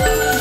Bye.